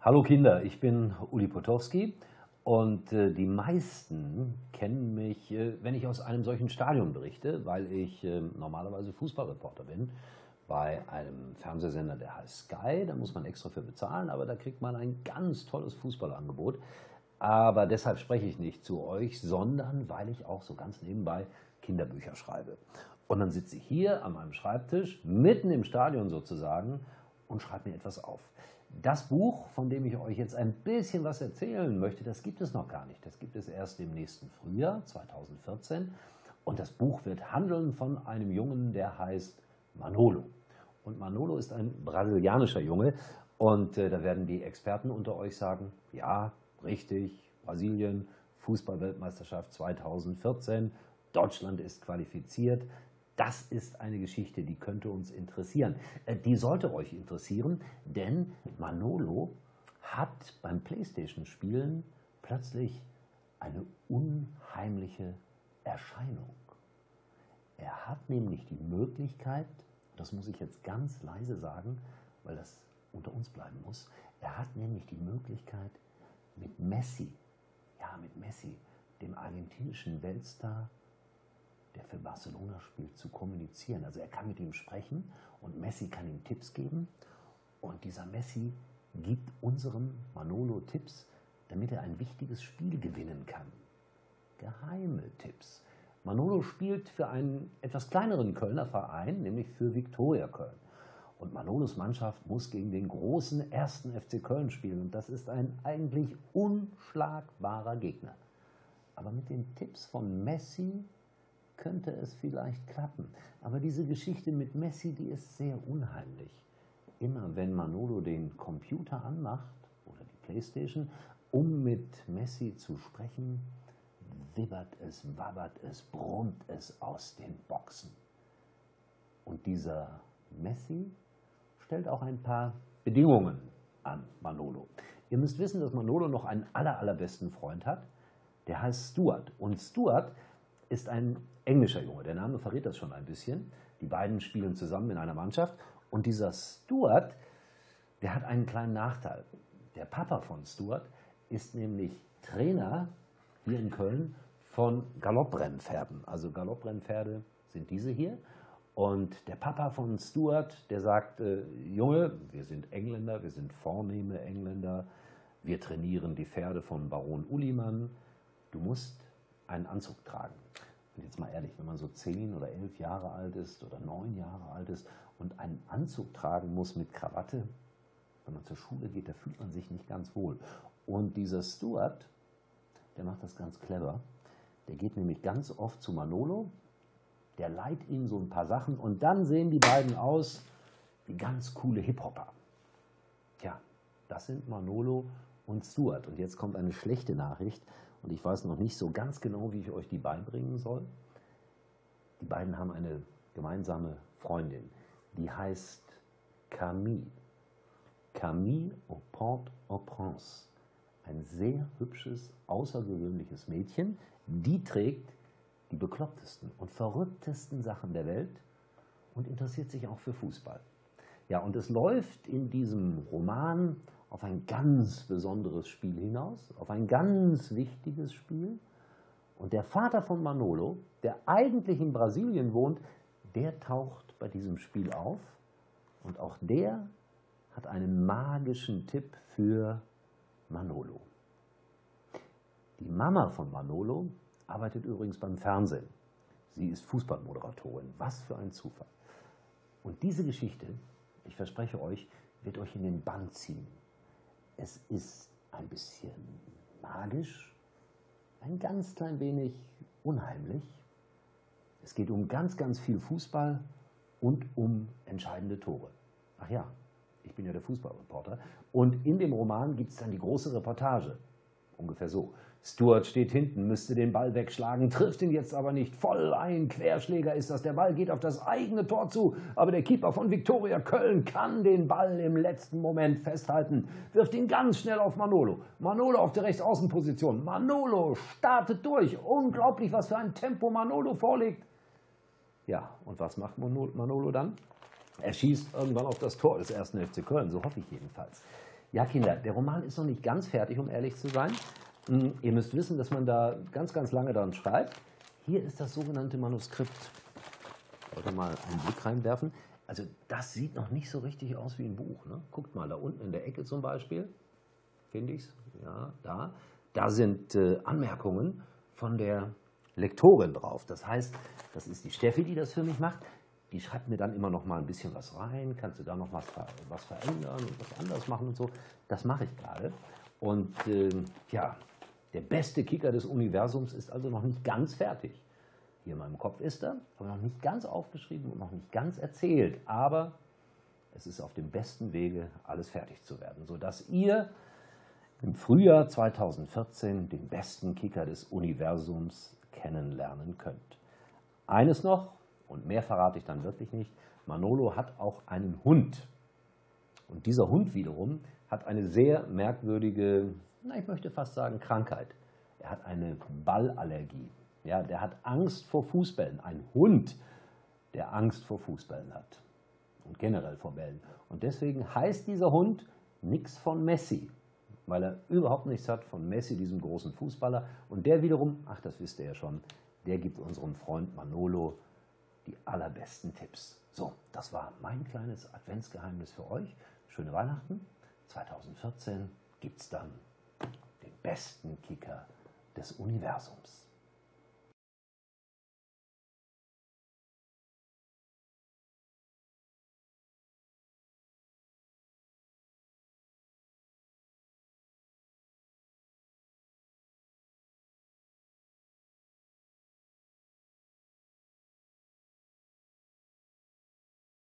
Hallo Kinder, ich bin Uli Potowski und äh, die meisten kennen mich, äh, wenn ich aus einem solchen Stadion berichte, weil ich äh, normalerweise Fußballreporter bin bei einem Fernsehsender, der heißt Sky. Da muss man extra für bezahlen, aber da kriegt man ein ganz tolles Fußballangebot. Aber deshalb spreche ich nicht zu euch, sondern weil ich auch so ganz nebenbei Kinderbücher schreibe. Und dann sitze ich hier an meinem Schreibtisch, mitten im Stadion sozusagen, und schreibe mir etwas auf. Das Buch, von dem ich euch jetzt ein bisschen was erzählen möchte, das gibt es noch gar nicht. Das gibt es erst im nächsten Frühjahr, 2014. Und das Buch wird handeln von einem Jungen, der heißt Manolo. Und Manolo ist ein brasilianischer Junge. Und äh, da werden die Experten unter euch sagen, ja, richtig, Brasilien, Fußballweltmeisterschaft 2014, Deutschland ist qualifiziert. Das ist eine Geschichte, die könnte uns interessieren. Äh, die sollte euch interessieren, denn Manolo hat beim Playstation-Spielen plötzlich eine unheimliche Erscheinung. Er hat nämlich die Möglichkeit, das muss ich jetzt ganz leise sagen, weil das unter uns bleiben muss, er hat nämlich die Möglichkeit, mit Messi, ja mit Messi, dem argentinischen Weltstar, der für Barcelona spielt, zu kommunizieren. Also er kann mit ihm sprechen und Messi kann ihm Tipps geben und dieser Messi gibt unserem Manolo Tipps, damit er ein wichtiges Spiel gewinnen kann. Geheime Tipps. Manolo spielt für einen etwas kleineren Kölner Verein, nämlich für Viktoria Köln. Und Manolos Mannschaft muss gegen den großen ersten FC Köln spielen. Und das ist ein eigentlich unschlagbarer Gegner. Aber mit den Tipps von Messi könnte es vielleicht klappen. Aber diese Geschichte mit Messi, die ist sehr unheimlich. Immer wenn Manolo den Computer anmacht oder die Playstation, um mit Messi zu sprechen, wibbert es, wabbert es, brummt es aus den Boxen. Und dieser Messi stellt auch ein paar Bedingungen an Manolo. Ihr müsst wissen, dass Manolo noch einen aller, allerbesten Freund hat, der heißt Stuart. Und Stuart ist ein englischer Junge. Der Name verrät das schon ein bisschen. Die beiden spielen zusammen in einer Mannschaft. Und dieser Stuart, der hat einen kleinen Nachteil. Der Papa von Stuart ist nämlich Trainer hier in Köln von Galopprennpferden. Also Galopprennpferde sind diese hier. Und der Papa von Stuart, der sagt, äh, Junge, wir sind Engländer, wir sind vornehme Engländer, wir trainieren die Pferde von Baron Ullimann, du musst einen Anzug tragen. Und jetzt mal ehrlich, wenn man so zehn oder elf Jahre alt ist oder neun Jahre alt ist und einen Anzug tragen muss mit Krawatte, wenn man zur Schule geht, da fühlt man sich nicht ganz wohl. Und dieser Stuart, der macht das ganz clever. Der geht nämlich ganz oft zu Manolo, der leiht ihm so ein paar Sachen und dann sehen die beiden aus wie ganz coole Hip-Hopper. Tja, das sind Manolo und Stuart. Und jetzt kommt eine schlechte Nachricht und ich weiß noch nicht so ganz genau, wie ich euch die beibringen soll. Die beiden haben eine gemeinsame Freundin, die heißt Camille. Camille au Port-au-Prince. Ein sehr hübsches, außergewöhnliches Mädchen, die trägt die beklopptesten und verrücktesten Sachen der Welt und interessiert sich auch für Fußball. Ja, und es läuft in diesem Roman auf ein ganz besonderes Spiel hinaus, auf ein ganz wichtiges Spiel. Und der Vater von Manolo, der eigentlich in Brasilien wohnt, der taucht bei diesem Spiel auf und auch der hat einen magischen Tipp für Manolo. Die Mama von Manolo arbeitet übrigens beim Fernsehen. Sie ist Fußballmoderatorin. Was für ein Zufall. Und diese Geschichte, ich verspreche euch, wird euch in den Bann ziehen. Es ist ein bisschen magisch, ein ganz klein wenig unheimlich. Es geht um ganz, ganz viel Fußball und um entscheidende Tore. Ach ja, ich bin ja der Fußballreporter. Und in dem Roman gibt es dann die große Reportage. Ungefähr so. Stuart steht hinten, müsste den Ball wegschlagen, trifft ihn jetzt aber nicht. Voll ein Querschläger ist das. Der Ball geht auf das eigene Tor zu, aber der Keeper von Viktoria Köln kann den Ball im letzten Moment festhalten, wirft ihn ganz schnell auf Manolo. Manolo auf der Rechtsaußenposition. Manolo startet durch. Unglaublich, was für ein Tempo Manolo vorlegt. Ja, und was macht Manolo dann? Er schießt irgendwann auf das Tor des ersten FC Köln, so hoffe ich jedenfalls. Ja, Kinder, der Roman ist noch nicht ganz fertig, um ehrlich zu sein. Hm, ihr müsst wissen, dass man da ganz, ganz lange dran schreibt. Hier ist das sogenannte Manuskript. Wollte mal einen Blick reinwerfen. Also das sieht noch nicht so richtig aus wie ein Buch. Ne? Guckt mal, da unten in der Ecke zum Beispiel, finde ich es, ja, da. Da sind äh, Anmerkungen von der Lektorin drauf. Das heißt, das ist die Steffi, die das für mich macht. Die schreibt mir dann immer noch mal ein bisschen was rein. Kannst du da noch was, was verändern und was anders machen und so. Das mache ich gerade. Und äh, ja, der beste Kicker des Universums ist also noch nicht ganz fertig. Hier in meinem Kopf ist er, aber noch nicht ganz aufgeschrieben und noch nicht ganz erzählt. Aber es ist auf dem besten Wege, alles fertig zu werden, sodass ihr im Frühjahr 2014 den besten Kicker des Universums kennenlernen könnt. Eines noch, und mehr verrate ich dann wirklich nicht, Manolo hat auch einen Hund. Und dieser Hund wiederum hat eine sehr merkwürdige, na, ich möchte fast sagen, Krankheit. Er hat eine Ballallergie. Ja, der hat Angst vor Fußbällen. Ein Hund, der Angst vor Fußbällen hat. Und generell vor Bällen. Und deswegen heißt dieser Hund nichts von Messi. Weil er überhaupt nichts hat von Messi, diesem großen Fußballer. Und der wiederum, ach, das wisst ihr ja schon, der gibt unserem Freund Manolo die allerbesten Tipps. So, das war mein kleines Adventsgeheimnis für euch. Schöne Weihnachten. 2014 gibt es dann den besten Kicker des Universums.